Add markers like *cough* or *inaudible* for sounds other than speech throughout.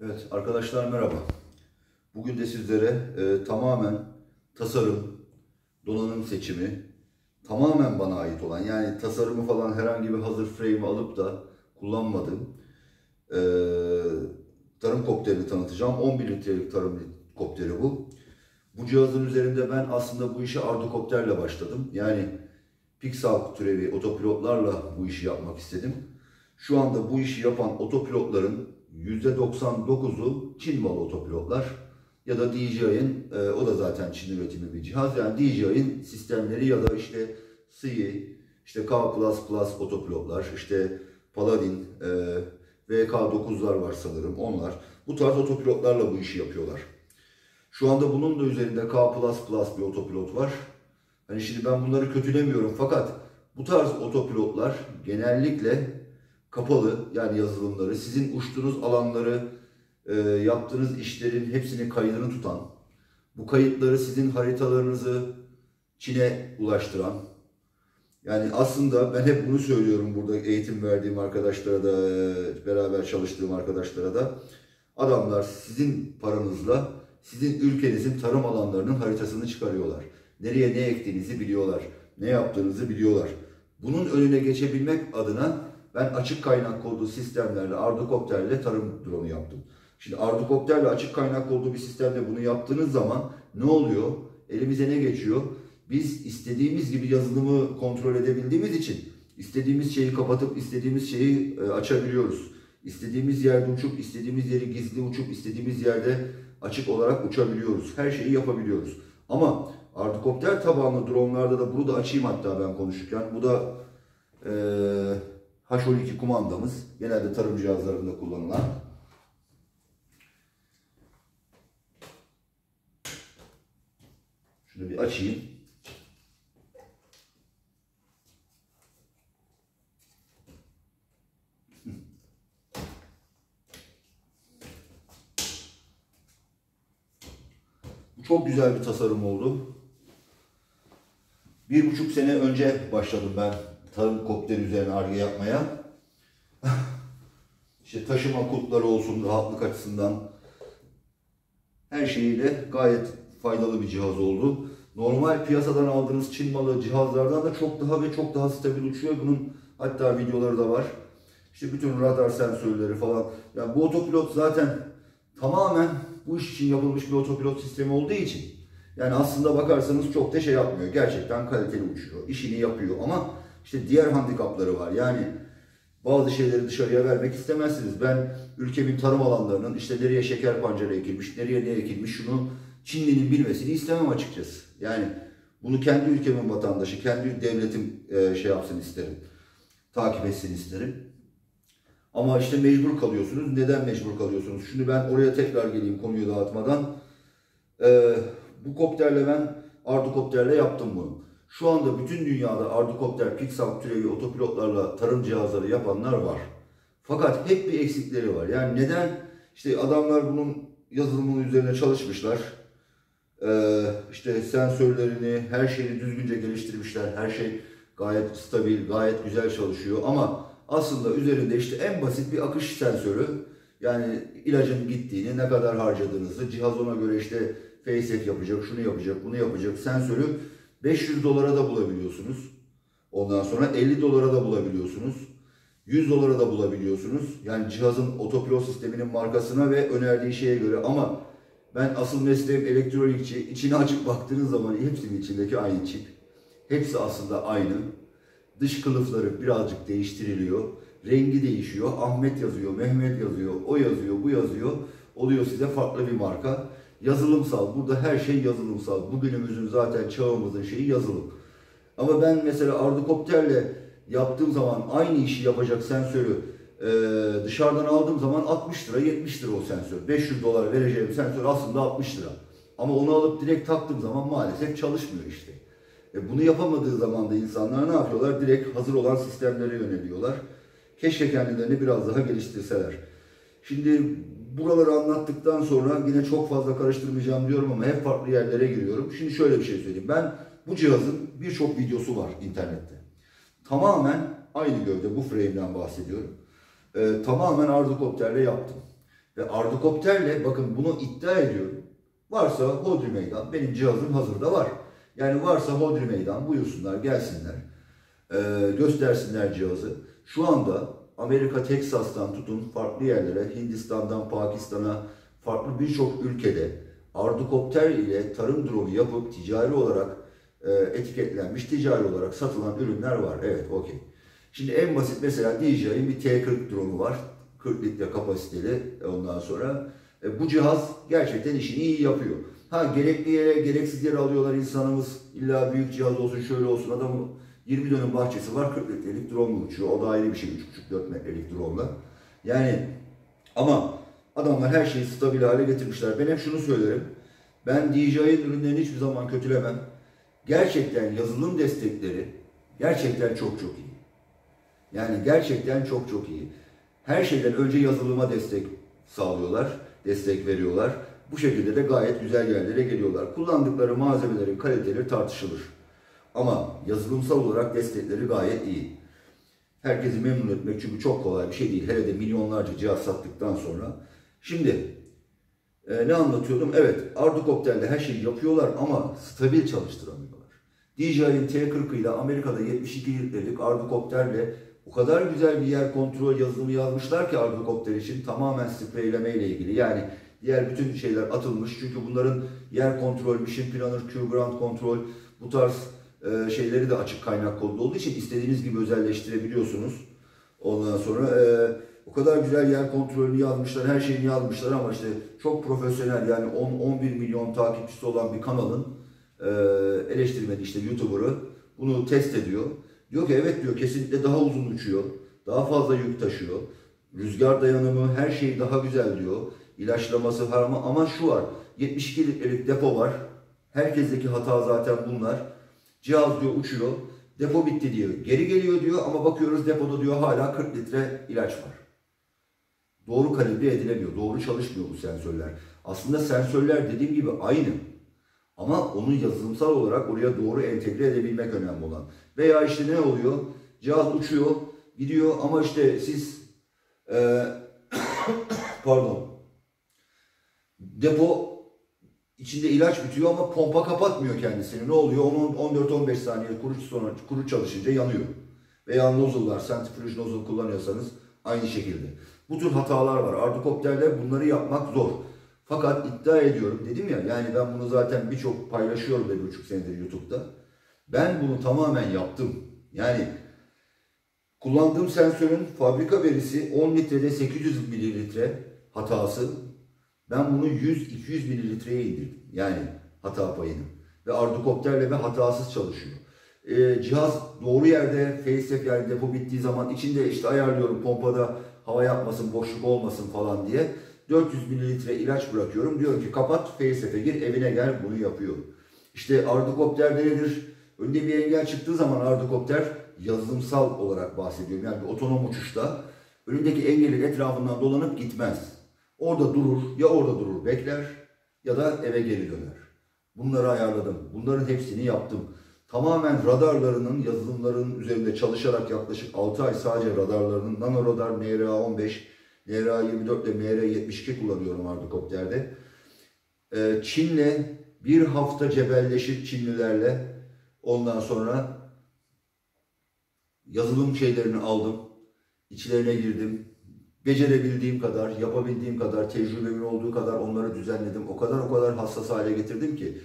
Evet arkadaşlar merhaba. Bugün de sizlere e, tamamen tasarım, donanım seçimi, tamamen bana ait olan yani tasarımı falan herhangi bir hazır frame alıp da kullanmadığım e, tarım kopterini tanıtacağım. 11 litrelik tarım kopteri bu. Bu cihazın üzerinde ben aslında bu işe Ardukopterle başladım. Yani Pixel türevi otopilotlarla bu işi yapmak istedim. Şu anda bu işi yapan otopilotların %99'u Çin malı otopilotlar ya da DJI'nin e, o da zaten Çin üretimi bir cihaz. Yani DJI'nin sistemleri ya da işte SI, işte K++ otopilotlar, işte Paladin, e, VK9'lar var sanırım onlar. Bu tarz otopilotlarla bu işi yapıyorlar. Şu anda bunun da üzerinde K++ bir otopilot var. Hani şimdi ben bunları kötülemiyorum fakat bu tarz otopilotlar genellikle kapalı yani yazılımları, sizin uçtuğunuz alanları, e, yaptığınız işlerin hepsini kaydını tutan, bu kayıtları sizin haritalarınızı Çin'e ulaştıran, yani aslında ben hep bunu söylüyorum burada eğitim verdiğim arkadaşlara da, e, beraber çalıştığım arkadaşlara da, adamlar sizin paranızla sizin ülkenizin tarım alanlarının haritasını çıkarıyorlar. Nereye ne ektiğinizi biliyorlar, ne yaptığınızı biliyorlar. Bunun önüne geçebilmek adına ben açık kaynak kodlu sistemlerle, Ardukopter'le tarım dronu yaptım. Şimdi Ardukopter'le açık kaynak kodlu bir sistemle bunu yaptığınız zaman ne oluyor? Elimize ne geçiyor? Biz istediğimiz gibi yazılımı kontrol edebildiğimiz için istediğimiz şeyi kapatıp istediğimiz şeyi e, açabiliyoruz. İstediğimiz yerde uçup, istediğimiz yeri gizli uçup, istediğimiz yerde açık olarak uçabiliyoruz. Her şeyi yapabiliyoruz. Ama Ardukopter tabanlı dronlarda da bunu da açayım hatta ben konuşurken. Bu da e, H12 kumandamız. Genelde tarım cihazlarında kullanılan. Şunu bir açayım. Çok güzel bir tasarım oldu. Bir buçuk sene önce başladım ben tarım kopteri üzerine arge yapmaya. *laughs* işte taşıma kutları olsun rahatlık açısından her şeyiyle gayet faydalı bir cihaz oldu. Normal piyasadan aldığınız Çin malı cihazlardan da çok daha ve çok daha stabil uçuyor. Bunun hatta videoları da var. İşte bütün radar sensörleri falan. Yani bu otopilot zaten tamamen bu iş için yapılmış bir otopilot sistemi olduğu için yani aslında bakarsanız çok da şey yapmıyor. Gerçekten kaliteli uçuyor. işini yapıyor ama işte diğer handikapları var. Yani bazı şeyleri dışarıya vermek istemezsiniz. Ben ülkemin tarım alanlarının işte nereye şeker pancarı ekilmiş, nereye ne ekilmiş şunu Çinli'nin bilmesini istemem açıkçası. Yani bunu kendi ülkemin vatandaşı, kendi devletim e, şey yapsın isterim. Takip etsin isterim. Ama işte mecbur kalıyorsunuz. Neden mecbur kalıyorsunuz? Şimdi ben oraya tekrar geleyim konuyu dağıtmadan. Ee, bu kopterle ben Ardukopterle yaptım bunu. Şu anda bütün dünyada Ardukopter, Pixar türevi otopilotlarla tarım cihazları yapanlar var. Fakat hep bir eksikleri var. Yani neden? İşte adamlar bunun yazılımının üzerine çalışmışlar. Ee, işte sensörlerini, her şeyi düzgünce geliştirmişler. Her şey gayet stabil, gayet güzel çalışıyor. Ama aslında üzerinde işte en basit bir akış sensörü. Yani ilacın gittiğini, ne kadar harcadığınızı, cihaz ona göre işte FaceApp yapacak, şunu yapacak, bunu yapacak sensörü 500 dolara da bulabiliyorsunuz. Ondan sonra 50 dolara da bulabiliyorsunuz. 100 dolara da bulabiliyorsunuz. Yani cihazın otopilot sisteminin markasına ve önerdiği şeye göre ama ben asıl mesleğim elektronikçi. İçine açıp baktığınız zaman hepsinin içindeki aynı çip. Hepsi aslında aynı. Dış kılıfları birazcık değiştiriliyor. Rengi değişiyor. Ahmet yazıyor, Mehmet yazıyor, o yazıyor, bu yazıyor. Oluyor size farklı bir marka. Yazılımsal. Burada her şey yazılımsal. Bugünümüzün zaten çağımızın şeyi yazılım. Ama ben mesela Ardukopter'le yaptığım zaman aynı işi yapacak sensörü e, dışarıdan aldığım zaman 60 lira 70 lira o sensör. 500 dolar vereceğim sensör aslında 60 lira. Ama onu alıp direkt taktığım zaman maalesef çalışmıyor işte. E, bunu yapamadığı zaman da insanlar ne yapıyorlar? Direkt hazır olan sistemlere yöneliyorlar. Keşke kendilerini biraz daha geliştirseler. Şimdi buraları anlattıktan sonra yine çok fazla karıştırmayacağım diyorum ama hep farklı yerlere giriyorum. Şimdi şöyle bir şey söyleyeyim. Ben bu cihazın birçok videosu var internette. Tamamen aynı gövde bu frame'den bahsediyorum. Ee, tamamen Ardukopter'le yaptım. Ve ardukopterle bakın bunu iddia ediyorum. Varsa Hodri Meydan benim cihazım hazırda var. Yani varsa Hodri Meydan buyursunlar gelsinler. E, göstersinler cihazı. Şu anda Amerika Teksas'tan tutun farklı yerlere Hindistan'dan Pakistan'a farklı birçok ülkede ardukopter ile tarım dronu yapıp ticari olarak e, etiketlenmiş ticari olarak satılan ürünler var. Evet okey. Şimdi en basit mesela DJI'nin bir T40 drone'u var. 40 litre kapasiteli ondan sonra. E, bu cihaz gerçekten işini iyi yapıyor. Ha gerekli yere gereksiz yere alıyorlar insanımız. İlla büyük cihaz olsun şöyle olsun. Adamın 20 dönüm bahçesi var 40 litrelik drone uçuyor. O da ayrı bir şey 3,5-4 metrelik drone'la. Yani ama adamlar her şeyi stabil hale getirmişler. Ben hep şunu söylerim. Ben DJI'nin ürünlerini hiçbir zaman kötülemem. Gerçekten yazılım destekleri gerçekten çok çok iyi. Yani gerçekten çok çok iyi. Her şeyden önce yazılıma destek sağlıyorlar, destek veriyorlar. Bu şekilde de gayet güzel yerlere geliyorlar. Kullandıkları malzemelerin kaliteleri tartışılır. Ama yazılımsal olarak destekleri gayet iyi. Herkesi memnun etmek çünkü çok kolay bir şey değil. Hele de milyonlarca cihaz sattıktan sonra. Şimdi e, ne anlatıyordum? Evet, Ardukopter'le her şeyi yapıyorlar ama stabil çalıştıramıyorlar. DJI'nin T40 ile Amerika'da 72 litrelik Ardukopter'le o kadar güzel bir yer kontrol yazılımı yazmışlar ki Ardukopter için tamamen spreyleme ile ilgili. Yani diğer bütün şeyler atılmış. Çünkü bunların yer kontrol, mission planner, Q-Ground kontrol bu tarz e, şeyleri de açık kaynak kodlu olduğu için istediğiniz gibi özelleştirebiliyorsunuz. Ondan sonra e, o kadar güzel yer kontrolünü yazmışlar, her şeyini yazmışlar ama işte çok profesyonel yani 10-11 milyon takipçisi olan bir kanalın e, eleştirmeni işte YouTuber'ı bunu test ediyor. Diyor ki evet diyor kesinlikle daha uzun uçuyor, daha fazla yük taşıyor, rüzgar dayanımı her şey daha güzel diyor. İlaçlaması var ama, ama şu var 72 litrelik depo var. Herkesteki hata zaten bunlar. Cihaz diyor uçuyor. Depo bitti diyor. Geri geliyor diyor ama bakıyoruz depoda diyor hala 40 litre ilaç var. Doğru kalibre edilemiyor. Doğru çalışmıyor bu sensörler. Aslında sensörler dediğim gibi aynı. Ama onu yazılımsal olarak oraya doğru entegre edebilmek önemli olan. Veya işte ne oluyor? Cihaz uçuyor, gidiyor ama işte siz e, *coughs* pardon depo içinde ilaç bitiyor ama pompa kapatmıyor kendisini. Ne oluyor? Onun 14-15 saniye kuru, sonra, kuru çalışınca yanıyor. Veya nozullar, centrifuge nozul kullanıyorsanız aynı şekilde. Bu tür hatalar var. Ardukopter'de bunları yapmak zor. Fakat iddia ediyorum dedim ya yani ben bunu zaten birçok paylaşıyorum bir buçuk senedir YouTube'da. Ben bunu tamamen yaptım. Yani kullandığım sensörün fabrika verisi 10 litrede 800 mililitre hatası. Ben bunu 100-200 mililitreye indirdim. Yani hata payını. Ve Ardukopter'le ve hatasız çalışıyor. Ee, cihaz doğru yerde facelift yani depo bittiği zaman içinde işte ayarlıyorum pompada hava yapmasın, boşluk olmasın falan diye. 400 mililitre ilaç bırakıyorum. Diyorum ki kapat, facelift'e gir, evine gel bunu yapıyor. İşte Ardukopter nedir? Önde bir engel çıktığı zaman Ardukopter yazılımsal olarak bahsediyorum. Yani bir otonom uçuşta önündeki engelin etrafından dolanıp gitmez. Orada durur, ya orada durur bekler ya da eve geri döner. Bunları ayarladım. Bunların hepsini yaptım. Tamamen radarlarının, yazılımlarının üzerinde çalışarak yaklaşık 6 ay sadece radarlarının nano radar MRA-15, MRA-24 ile MRA-72 kullanıyorum Ardukopter'de. Ee, Çin'le bir hafta cebelleşip Çinlilerle ondan sonra yazılım şeylerini aldım. İçlerine girdim becerebildiğim kadar, yapabildiğim kadar, tecrübemin olduğu kadar onları düzenledim. O kadar o kadar hassas hale getirdim ki.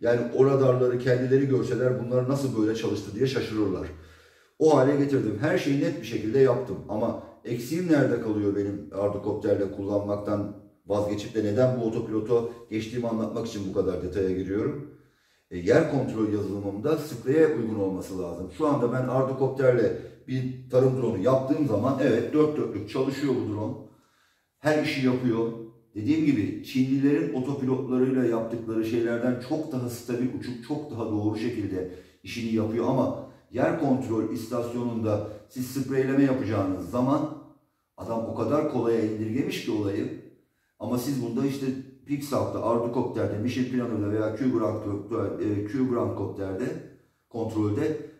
Yani o radarları kendileri görseler bunlar nasıl böyle çalıştı diye şaşırırlar. O hale getirdim. Her şeyi net bir şekilde yaptım. Ama eksiğim nerede kalıyor benim ardukopterle kullanmaktan vazgeçip de neden bu otopilotu geçtiğimi anlatmak için bu kadar detaya giriyorum. E, yer kontrol yazılımımda Spray'e uygun olması lazım. Şu anda ben ardukopterle bir tarım dronu yaptığım zaman evet dört dörtlük çalışıyor bu drone. Her işi yapıyor. Dediğim gibi Çinlilerin otopilotlarıyla yaptıkları şeylerden çok daha stabil uçup çok daha doğru şekilde işini yapıyor ama yer kontrol istasyonunda siz spreyleme yapacağınız zaman adam o kadar kolaya indirgemiş ki olayı ama siz bunda işte Pixar'da, Ardukopter'de, Mission Planner'da veya Q-Ground Copter'de kontrolde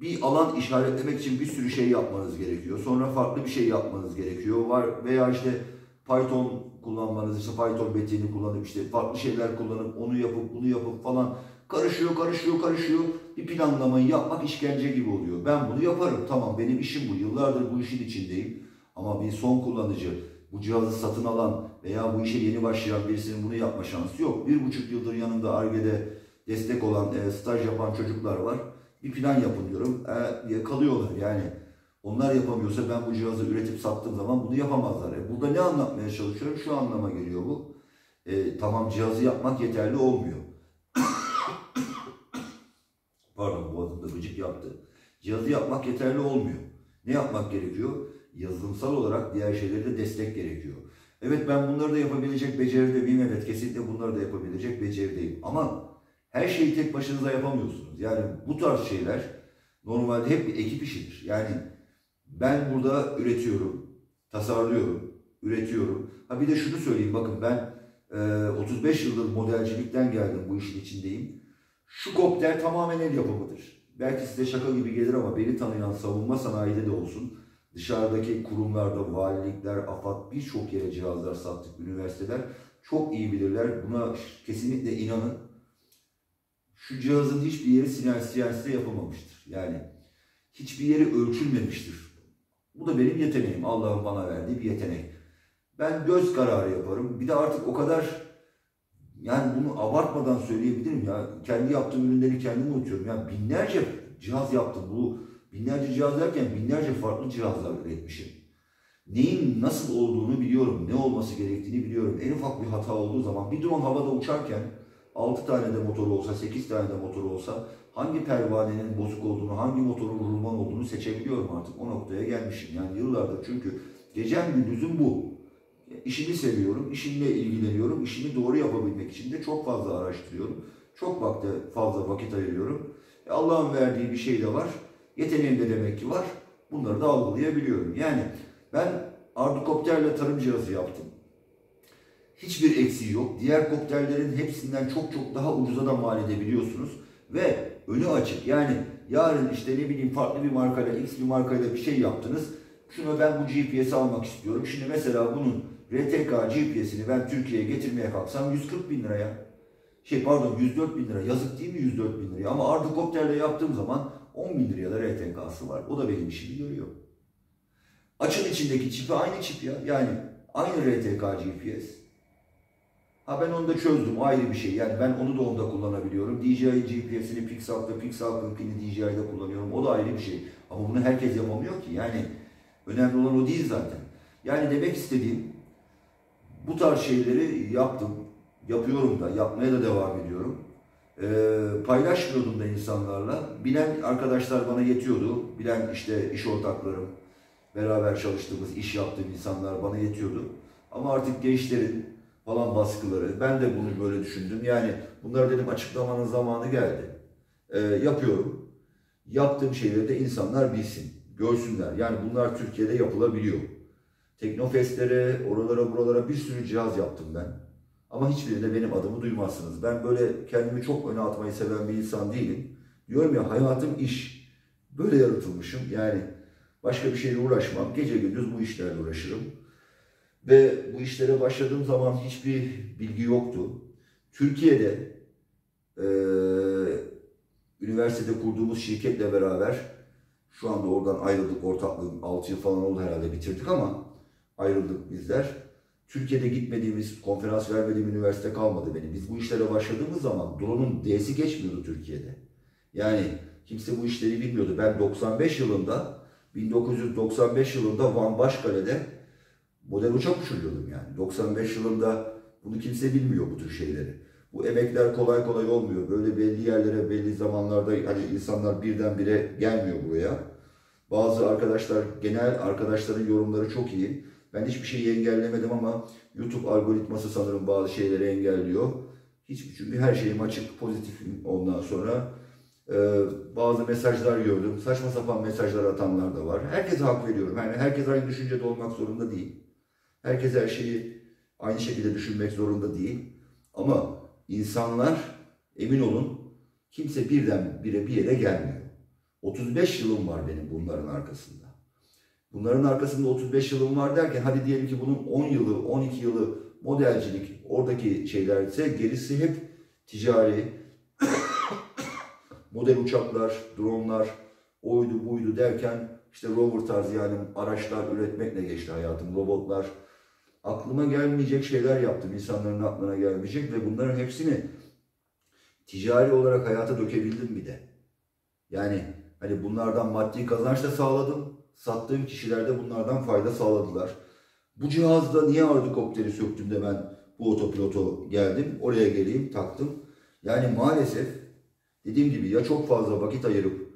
bir alan işaretlemek için bir sürü şey yapmanız gerekiyor. Sonra farklı bir şey yapmanız gerekiyor. Var veya işte Python kullanmanız, işte Python betiğini kullanıp işte farklı şeyler kullanıp onu yapıp bunu yapıp falan karışıyor, karışıyor, karışıyor. Bir planlamayı yapmak işkence gibi oluyor. Ben bunu yaparım. Tamam benim işim bu. Yıllardır bu işin içindeyim. Ama bir son kullanıcı, bu cihazı satın alan veya bu işe yeni başlayan birisinin bunu yapma şansı yok. Bir buçuk yıldır yanımda ARGE'de destek olan, e, staj yapan çocuklar var. Bir plan yapın diyorum. E, kalıyorlar yani. Onlar yapamıyorsa ben bu cihazı üretip sattığım zaman bunu yapamazlar. E, burada ne anlatmaya çalışıyorum? Şu anlama geliyor bu. E, tamam cihazı yapmak yeterli olmuyor. *coughs* Pardon boğazımda gıcık yaptı. Cihazı yapmak yeterli olmuyor. Ne yapmak gerekiyor? Yazılımsal olarak diğer şeylere de destek gerekiyor. Evet ben bunları da yapabilecek beceride miyim? Evet kesinlikle bunları da yapabilecek becerideyim. Ama her şeyi tek başınıza yapamıyorsunuz. Yani bu tarz şeyler normalde hep bir ekip işidir. Yani ben burada üretiyorum, tasarlıyorum, üretiyorum. Ha bir de şunu söyleyeyim bakın ben e, 35 yıldır modelcilikten geldim bu işin içindeyim. Şu kopter tamamen el yapımıdır. Belki size şaka gibi gelir ama beni tanıyan savunma sanayide de olsun. Dışarıdaki kurumlarda, valilikler, AFAD birçok yere cihazlar sattık, üniversiteler çok iyi bilirler. Buna kesinlikle inanın. Şu cihazın hiçbir yeri CNC'de yapılmamıştır. Yani hiçbir yeri ölçülmemiştir. Bu da benim yeteneğim. Allah'ın bana verdiği bir yetenek. Ben göz kararı yaparım. Bir de artık o kadar yani bunu abartmadan söyleyebilirim ya. Kendi yaptığım ürünleri kendim unutuyorum. Yani binlerce cihaz yaptım. Bu binlerce cihaz derken binlerce farklı cihazlar üretmişim. Neyin nasıl olduğunu biliyorum. Ne olması gerektiğini biliyorum. En ufak bir hata olduğu zaman bir drone havada uçarken 6 tane de motoru olsa, 8 tane de motoru olsa hangi pervanenin bozuk olduğunu, hangi motorun vurulman olduğunu seçebiliyorum artık. O noktaya gelmişim. Yani yıllardır çünkü gecem gündüzüm bu. İşimi seviyorum, işimle ilgileniyorum. İşimi doğru yapabilmek için de çok fazla araştırıyorum. Çok vakte fazla vakit ayırıyorum. E Allah'ın verdiği bir şey de var. Yeteneğim de demek ki var. Bunları da algılayabiliyorum. Yani ben ardukopterle tarım cihazı yaptım. Hiçbir eksiği yok. Diğer kopterlerin hepsinden çok çok daha ucuza da mal edebiliyorsunuz. Ve önü açık. Yani yarın işte ne bileyim farklı bir markayla, X bir markayla bir şey yaptınız. Şunu ben bu GPS'i almak istiyorum. Şimdi mesela bunun RTK GPS'ini ben Türkiye'ye getirmeye kalksam 140 bin liraya. Şey pardon 104 bin lira. Yazık değil mi 104 bin liraya? Ama Ardukopter'le yaptığım zaman 10 bin liraya da RTK'sı var. O da benim işimi görüyor. Açın içindeki çipi aynı çip ya. Yani aynı RTK GPS. Ha ben onu da çözdüm ayrı bir şey. Yani ben onu da onda kullanabiliyorum. DJI GPS'ini Pixel'da, Pixel'ınkini DJI'de kullanıyorum. O da ayrı bir şey. Ama bunu herkes yapamıyor ki. Yani önemli olan o değil zaten. Yani demek istediğim bu tarz şeyleri yaptım. Yapıyorum da, yapmaya da devam ediyorum. Ee, paylaşmıyordum da insanlarla. Bilen arkadaşlar bana yetiyordu. Bilen işte iş ortaklarım, beraber çalıştığımız, iş yaptığım insanlar bana yetiyordu. Ama artık gençlerin falan baskıları, ben de bunu böyle düşündüm. Yani bunları dedim açıklamanın zamanı geldi. Ee, yapıyorum. Yaptığım şeyleri de insanlar bilsin, görsünler. Yani bunlar Türkiye'de yapılabiliyor. Teknofestlere, oralara buralara bir sürü cihaz yaptım ben. Ama hiçbirinde benim adımı duymazsınız. Ben böyle kendimi çok öne atmayı seven bir insan değilim. Diyorum ya hayatım iş. Böyle yaratılmışım. Yani başka bir şeyle uğraşmam. Gece gündüz bu işlerle uğraşırım. Ve bu işlere başladığım zaman hiçbir bilgi yoktu. Türkiye'de e, üniversitede kurduğumuz şirketle beraber şu anda oradan ayrıldık. Ortaklığın 6 yıl falan oldu herhalde bitirdik ama ayrıldık bizler. Türkiye'de gitmediğimiz, konferans vermediğim üniversite kalmadı benim. Biz bu işlere başladığımız zaman drone'un D'si geçmiyordu Türkiye'de. Yani kimse bu işleri bilmiyordu. Ben 95 yılında, 1995 yılında Van Başkale'de model uçak uçuruyordum yani. 95 yılında bunu kimse bilmiyor bu tür şeyleri. Bu emekler kolay kolay olmuyor. Böyle belli yerlere, belli zamanlarda hani insanlar birdenbire gelmiyor buraya. Bazı arkadaşlar, genel arkadaşların yorumları çok iyi. Ben hiçbir şeyi engellemedim ama YouTube algoritması sanırım bazı şeyleri engelliyor. Hiçbir çünkü her şeyim açık, pozitifim ondan sonra. Ee, bazı mesajlar gördüm. Saçma sapan mesajlar atanlar da var. Herkese hak veriyorum. Yani herkes aynı düşüncede olmak zorunda değil. Herkes her şeyi aynı şekilde düşünmek zorunda değil. Ama insanlar emin olun kimse birden bire bir yere gelmiyor. 35 yılım var benim bunların arkasında. Bunların arkasında 35 yılım var derken hadi diyelim ki bunun 10 yılı, 12 yılı modelcilik oradaki şeyler ise gerisi hep ticari *coughs* model uçaklar, dronlar, oydu buydu derken işte rover tarzı yani araçlar üretmekle geçti hayatım, robotlar. Aklıma gelmeyecek şeyler yaptım, insanların aklına gelmeyecek ve bunların hepsini ticari olarak hayata dökebildim bir de. Yani hani bunlardan maddi kazanç da sağladım. Sattığım kişiler de bunlardan fayda sağladılar. Bu cihazda niye ardikopteri söktüm de ben bu otopiloto geldim. Oraya geleyim taktım. Yani maalesef dediğim gibi ya çok fazla vakit ayırıp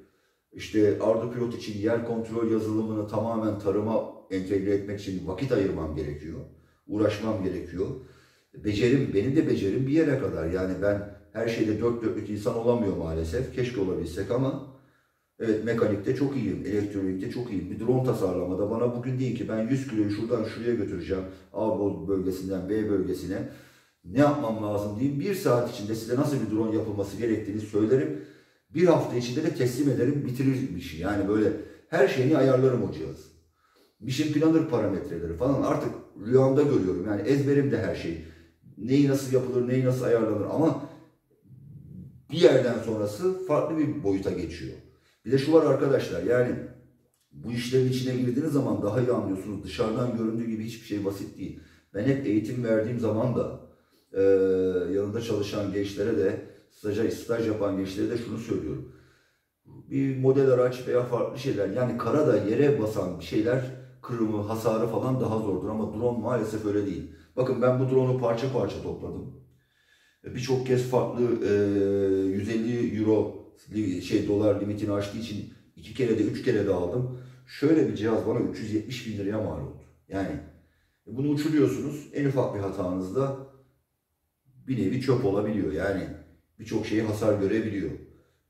işte ardipilot için yer kontrol yazılımını tamamen tarıma entegre etmek için vakit ayırmam gerekiyor. Uğraşmam gerekiyor. Becerim, benim de becerim bir yere kadar. Yani ben her şeyde dört dörtlük insan olamıyor maalesef. Keşke olabilsek ama evet mekanikte çok iyiyim, elektronikte çok iyiyim. Bir drone tasarlamada bana bugün deyin ki ben 100 kiloyu şuradan şuraya götüreceğim. A bölgesinden B bölgesine. Ne yapmam lazım diyeyim. Bir saat içinde size nasıl bir drone yapılması gerektiğini söylerim. Bir hafta içinde de teslim ederim, bitirir işi. Yani böyle her şeyini ayarlarım o cihaz. Mission Planner parametreleri falan artık rüyamda görüyorum. Yani ezberimde her şey. Neyi nasıl yapılır, neyi nasıl ayarlanır ama bir yerden sonrası farklı bir boyuta geçiyor. Bir de şu var arkadaşlar yani bu işlerin içine girdiğiniz zaman daha iyi anlıyorsunuz. Dışarıdan göründüğü gibi hiçbir şey basit değil. Ben hep eğitim verdiğim zaman da e, yanında çalışan gençlere de staja, staj yapan gençlere de şunu söylüyorum. Bir model araç veya farklı şeyler yani karada yere basan şeyler kırımı, hasarı falan daha zordur ama drone maalesef öyle değil. Bakın ben bu drone'u parça parça topladım. Birçok kez farklı e, 150 euro şey dolar limitini aştığı için iki kere de üç kere de aldım. Şöyle bir cihaz bana 370 bin liraya mal oldu. Yani bunu uçuruyorsunuz en ufak bir hatanızda bir nevi çöp olabiliyor. Yani birçok şeyi hasar görebiliyor.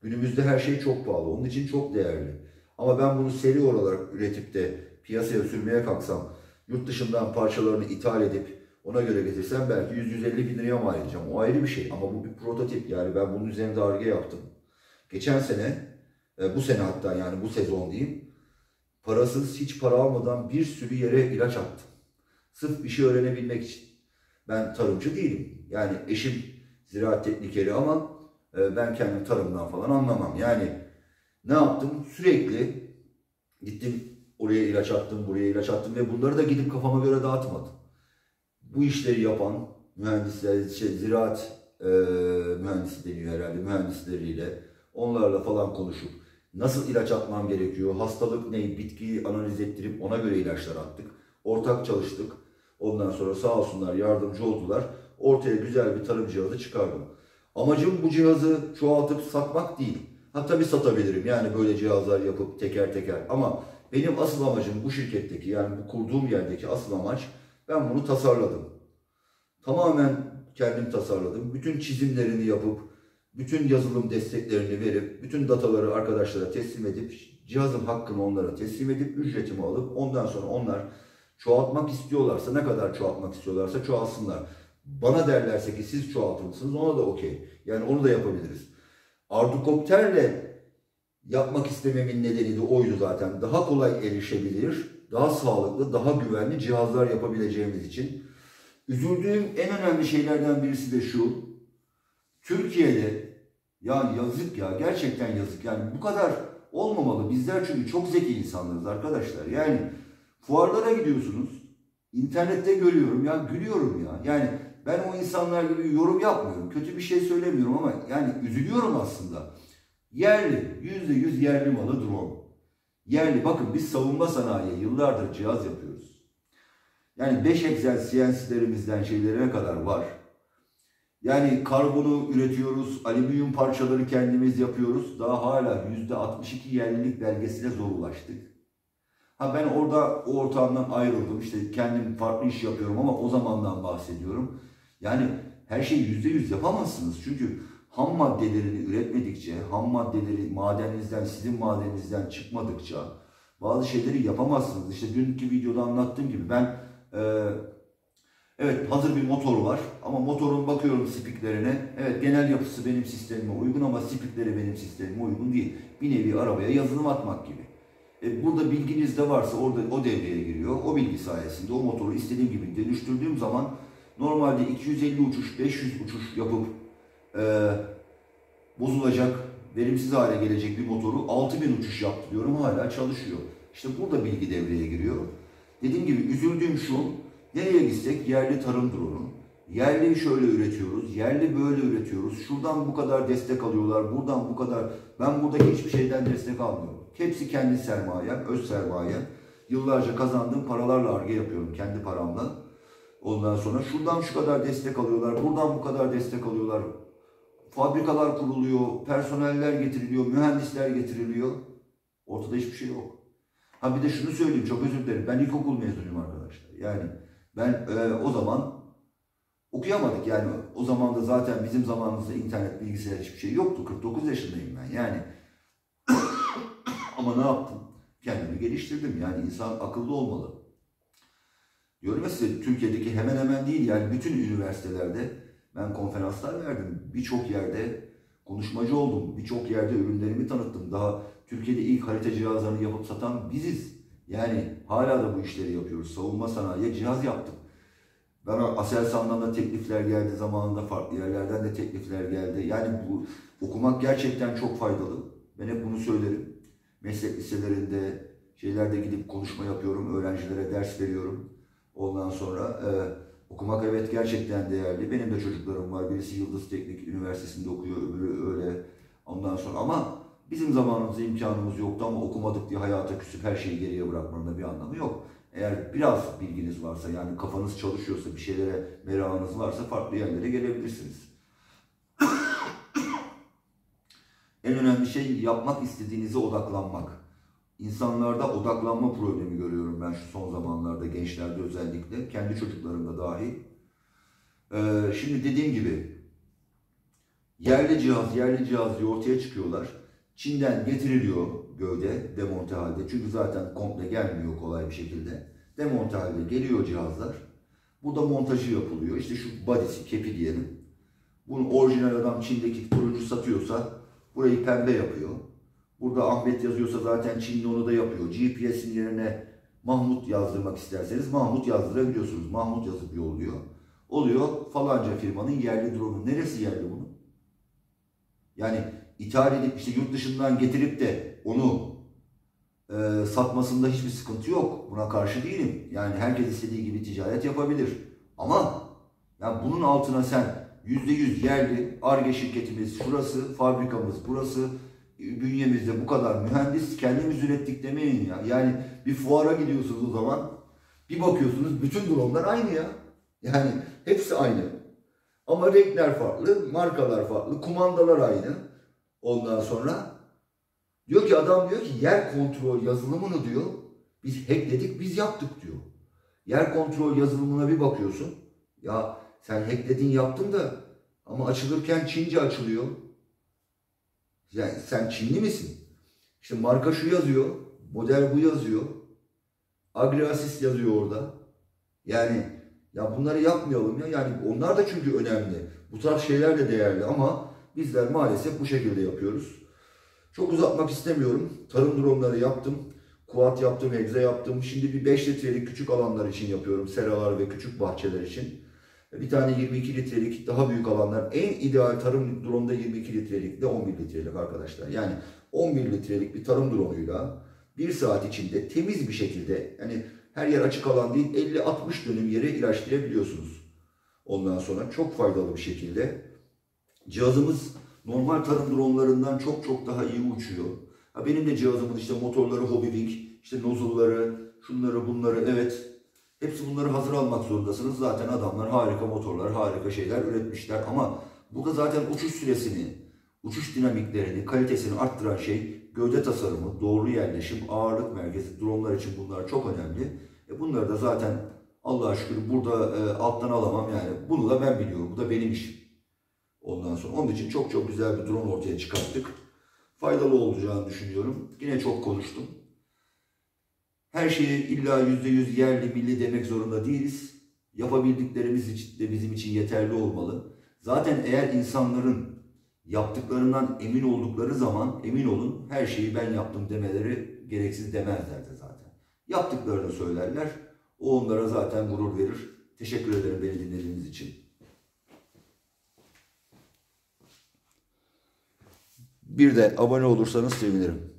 Günümüzde her şey çok pahalı. Onun için çok değerli. Ama ben bunu seri olarak üretip de piyasaya sürmeye kalksam, yurt dışından parçalarını ithal edip ona göre getirsem belki 100-150 bin liraya mal edeceğim. O ayrı bir şey ama bu bir prototip. Yani ben bunun üzerinde arge yaptım. Geçen sene, e, bu sene hatta yani bu sezon diyeyim, parasız hiç para almadan bir sürü yere ilaç attım. Sırf şey öğrenebilmek için. Ben tarımcı değilim. Yani eşim ziraat teknikeri ama e, ben kendim tarımdan falan anlamam. Yani ne yaptım? Sürekli gittim oraya ilaç attım, buraya ilaç attım ve bunları da gidip kafama göre dağıtmadım. Bu işleri yapan mühendisler, şey, ziraat e, mühendisi deniyor herhalde mühendisleriyle onlarla falan konuşup nasıl ilaç atmam gerekiyor, hastalık ne, bitkiyi analiz ettirip ona göre ilaçlar attık. Ortak çalıştık. Ondan sonra sağ olsunlar yardımcı oldular. Ortaya güzel bir tarım cihazı çıkardım. Amacım bu cihazı çoğaltıp satmak değil. Ha tabii satabilirim yani böyle cihazlar yapıp teker teker ama benim asıl amacım bu şirketteki yani bu kurduğum yerdeki asıl amaç ben bunu tasarladım. Tamamen kendim tasarladım. Bütün çizimlerini yapıp, bütün yazılım desteklerini verip, bütün dataları arkadaşlara teslim edip, cihazın hakkını onlara teslim edip, ücretimi alıp ondan sonra onlar çoğaltmak istiyorlarsa, ne kadar çoğaltmak istiyorlarsa çoğalsınlar. Bana derlerse ki siz çoğaltır mısınız ona da okey. Yani onu da yapabiliriz. Ardukopterle yapmak istememin nedeni de oydu zaten. Daha kolay erişebilir, daha sağlıklı, daha güvenli cihazlar yapabileceğimiz için. Üzüldüğüm en önemli şeylerden birisi de şu. Türkiye'de ya yazık ya gerçekten yazık yani bu kadar olmamalı. Bizler çünkü çok zeki insanlarız arkadaşlar. Yani fuarlara gidiyorsunuz. İnternette görüyorum ya gülüyorum ya. Yani ben o insanlar gibi yorum yapmıyorum. Kötü bir şey söylemiyorum ama yani üzülüyorum aslında. Yerli, yüzde yüz yerli malı drone. Yerli, bakın biz savunma sanayiye yıllardır cihaz yapıyoruz. Yani 5 Excel CNC'lerimizden şeylere kadar var. Yani karbonu üretiyoruz, alüminyum parçaları kendimiz yapıyoruz. Daha hala yüzde 62 yerlilik belgesine zor ulaştık. Ha ben orada o ortamdan ayrıldım. İşte kendim farklı iş yapıyorum ama o zamandan bahsediyorum. Yani her şeyi yüzde yüz yapamazsınız. Çünkü ham maddelerini üretmedikçe, ham maddeleri madeninizden, sizin madeninizden çıkmadıkça bazı şeyleri yapamazsınız. İşte dünkü videoda anlattığım gibi ben e, evet hazır bir motor var ama motorun bakıyorum spiklerine. Evet genel yapısı benim sistemime uygun ama spikleri benim sistemime uygun değil. Bir nevi arabaya yazılım atmak gibi. E, burada bilginiz de varsa orada o devreye giriyor. O bilgi sayesinde o motoru istediğim gibi dönüştürdüğüm zaman normalde 250 uçuş, 500 uçuş yapıp e, bozulacak, verimsiz hale gelecek bir motoru 6000 uçuş yaptı diyorum hala çalışıyor. İşte burada bilgi devreye giriyor. Dediğim gibi üzüldüğüm şu, nereye gitsek yerli tarım dronu. Yerli şöyle üretiyoruz, yerli böyle üretiyoruz. Şuradan bu kadar destek alıyorlar, buradan bu kadar. Ben buradaki hiçbir şeyden destek almıyorum. Hepsi kendi sermayem, öz sermayem. Yıllarca kazandığım paralarla arge yapıyorum kendi paramla. Ondan sonra şuradan şu kadar destek alıyorlar, buradan bu kadar destek alıyorlar. Fabrikalar kuruluyor, personeller getiriliyor, mühendisler getiriliyor. Ortada hiçbir şey yok. Ha bir de şunu söyleyeyim, çok özür dilerim. Ben ilkokul mezunuyum arkadaşlar. Yani ben e, o zaman okuyamadık yani. O zaman da zaten bizim zamanımızda internet, bilgisayar hiçbir şey yoktu. 49 yaşındayım ben yani. *coughs* Ama ne yaptım? Kendimi geliştirdim. Yani insan akıllı olmalı. Diyorum size Türkiye'deki hemen hemen değil yani bütün üniversitelerde ben konferanslar verdim. Birçok yerde konuşmacı oldum. Birçok yerde ürünlerimi tanıttım. Daha Türkiye'de ilk harita cihazlarını yapıp satan biziz. Yani hala da bu işleri yapıyoruz. Savunma sanayiye cihaz yaptık. Bana Aselsan'dan da teklifler geldi zamanında farklı yerlerden de teklifler geldi. Yani bu okumak gerçekten çok faydalı. Ben hep bunu söylerim. Meslek liselerinde şeylerde gidip konuşma yapıyorum. Öğrencilere ders veriyorum. Ondan sonra e, okumak evet gerçekten değerli. Benim de çocuklarım var. Birisi Yıldız Teknik Üniversitesi'nde okuyor, öbürü öyle. Ondan sonra ama bizim zamanımızda imkanımız yoktu ama okumadık diye hayata küsüp her şeyi geriye bırakmanın da bir anlamı yok. Eğer biraz bilginiz varsa yani kafanız çalışıyorsa bir şeylere merakınız varsa farklı yerlere gelebilirsiniz. *coughs* en önemli şey yapmak istediğinize odaklanmak. İnsanlarda odaklanma problemi görüyorum ben şu son zamanlarda gençlerde özellikle. Kendi çocuklarımda dahi. Ee, şimdi dediğim gibi yerli cihaz, yerli cihaz diye ortaya çıkıyorlar. Çin'den getiriliyor gövde demonte halde. Çünkü zaten komple gelmiyor kolay bir şekilde. Demonte halde geliyor cihazlar. Burada montajı yapılıyor. İşte şu body'si, kepi diyelim. Bunu orijinal adam Çin'deki turuncu satıyorsa burayı pembe yapıyor. Burada Ahmet yazıyorsa zaten Çinli onu da yapıyor. GPS'in yerine Mahmut yazdırmak isterseniz Mahmut yazdırabiliyorsunuz. Mahmut yazıp yolluyor. Oluyor falanca firmanın yerli drone'u. Neresi yerli bunun? Yani ithal edip işte yurt dışından getirip de onu e, satmasında hiçbir sıkıntı yok. Buna karşı değilim. Yani herkes istediği gibi ticaret yapabilir. Ama yani bunun altına sen %100 yerli ARGE şirketimiz şurası, fabrikamız burası, bünyemizde bu kadar mühendis kendimiz ürettik demeyin ya. Yani bir fuara gidiyorsunuz o zaman bir bakıyorsunuz bütün dronlar aynı ya. Yani hepsi aynı. Ama renkler farklı, markalar farklı, kumandalar aynı. Ondan sonra diyor ki adam diyor ki yer kontrol yazılımını diyor biz hackledik biz yaptık diyor. Yer kontrol yazılımına bir bakıyorsun. Ya sen hackledin yaptın da ama açılırken Çince açılıyor. Yani sen Çinli misin? İşte marka şu yazıyor, model bu yazıyor. Agriasis yazıyor orada. Yani ya bunları yapmayalım ya. Yani onlar da çünkü önemli. Bu tarz şeyler de değerli ama bizler maalesef bu şekilde yapıyoruz. Çok uzatmak istemiyorum. Tarım dronları yaptım. Kuat yaptım, egze yaptım. Şimdi bir 5 litrelik küçük alanlar için yapıyorum. Seralar ve küçük bahçeler için. Bir tane 22 litrelik daha büyük alanlar. En ideal tarım drone'da 22 litrelik de 11 litrelik arkadaşlar. Yani 11 litrelik bir tarım drone'uyla bir saat içinde temiz bir şekilde yani her yer açık alan değil 50-60 dönüm yere ilaçlayabiliyorsunuz. Ondan sonra çok faydalı bir şekilde cihazımız normal tarım dronlarından çok çok daha iyi uçuyor. Ha benim de cihazımın işte motorları Hobbywing, işte nozulları, şunları bunları evet Hepsi bunları hazır almak zorundasınız. Zaten adamlar harika motorlar, harika şeyler üretmişler. Ama burada zaten uçuş süresini, uçuş dinamiklerini, kalitesini arttıran şey gövde tasarımı, doğru yerleşim, ağırlık merkezi, dronlar için bunlar çok önemli. E bunları da zaten Allah'a şükür burada e, alttan alamam yani. Bunu da ben biliyorum. Bu da benim işim. Ondan sonra onun için çok çok güzel bir drone ortaya çıkarttık. Faydalı olacağını düşünüyorum. Yine çok konuştum. Her şeyi illa yüzde yüz yerli milli demek zorunda değiliz. Yapabildiklerimiz de bizim için yeterli olmalı. Zaten eğer insanların yaptıklarından emin oldukları zaman emin olun her şeyi ben yaptım demeleri gereksiz demezler de zaten. Yaptıklarını söylerler. O onlara zaten gurur verir. Teşekkür ederim beni dinlediğiniz için. Bir de abone olursanız sevinirim.